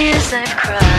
tears I've cried.